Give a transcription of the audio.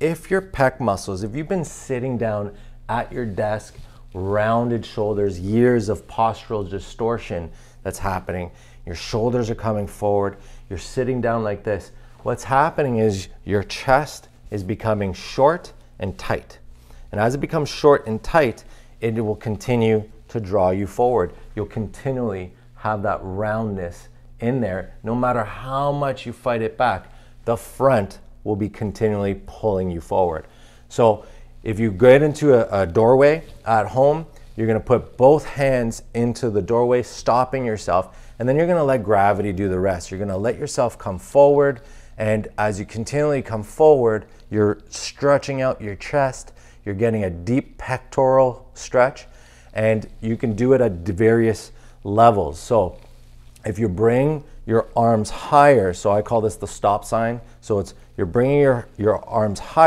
if your pec muscles, if you've been sitting down at your desk, rounded shoulders, years of postural distortion that's happening, your shoulders are coming forward, you're sitting down like this, what's happening is your chest is becoming short and tight. And as it becomes short and tight, it will continue to draw you forward. You'll continually have that roundness in there. No matter how much you fight it back, the front will be continually pulling you forward. So if you get into a, a doorway at home, you're gonna put both hands into the doorway, stopping yourself, and then you're gonna let gravity do the rest. You're gonna let yourself come forward, and as you continually come forward, you're stretching out your chest, you're getting a deep pectoral stretch, and you can do it at various levels. So if you bring your arms higher, so I call this the stop sign, so it's you're bringing your, your arms higher